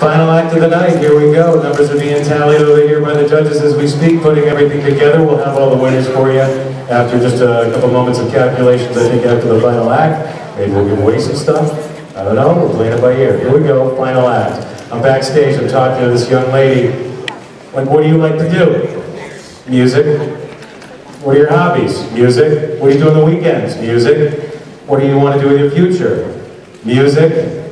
Final act of the night, here we go. Numbers are being tallied over here by the judges as we speak, putting everything together. We'll have all the winners for you after just a couple moments of calculations, I think, after the final act. Maybe we'll give away some stuff. I don't know, we're playing it by ear. Here we go, final act. I'm backstage, I'm talking to this young lady. Like, what do you like to do? Music. What are your hobbies? Music. What do you do on the weekends? Music. What do you want to do in your future? Music.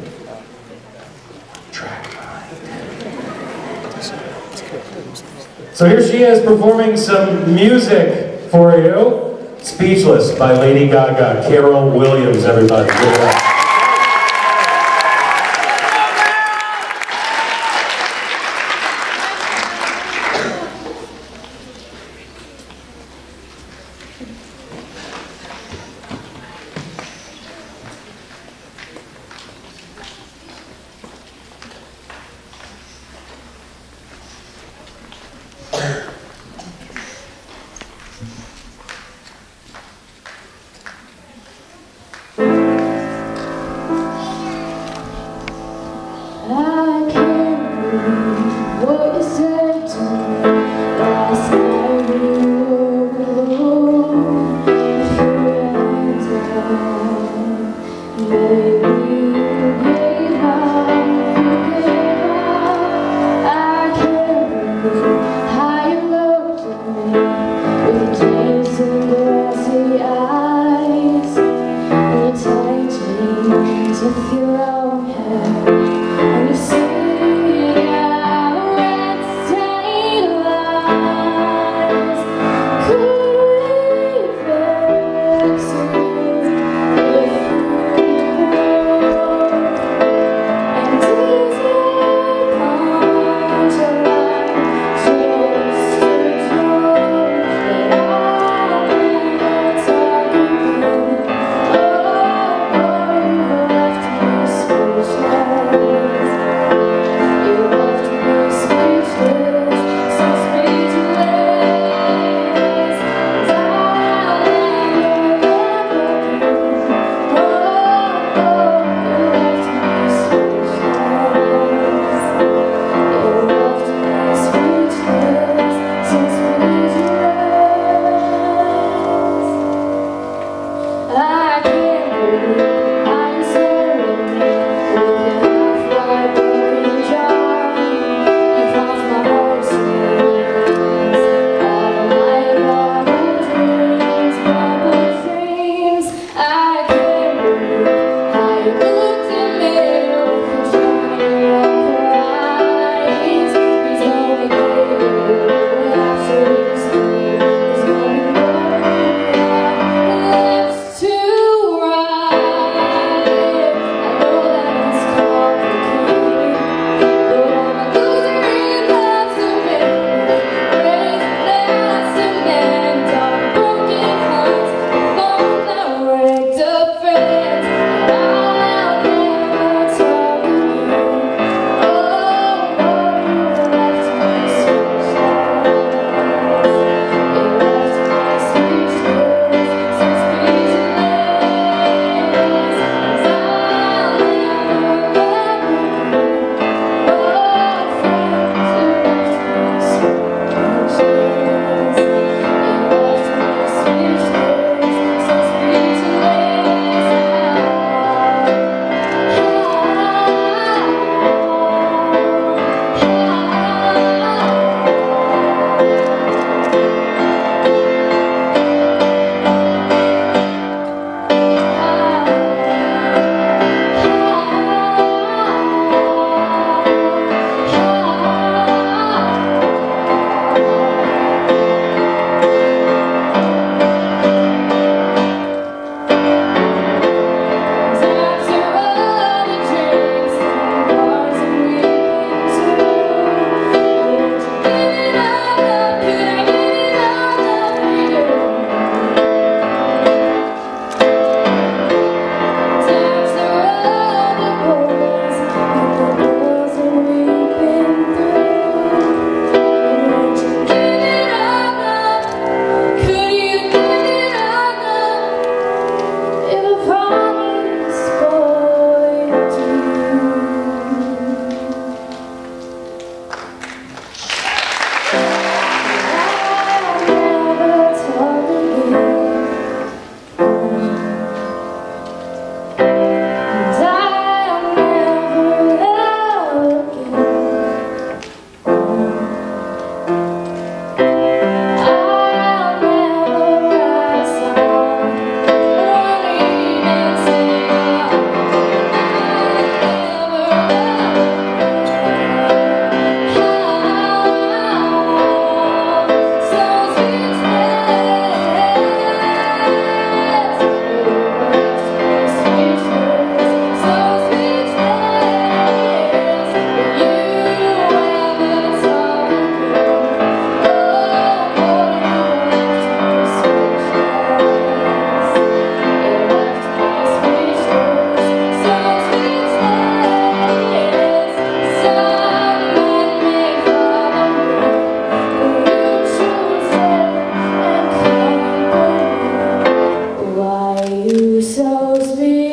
So here she is performing some music for you. Speechless by Lady Gaga. Karyl Williams, everybody. you so sweet.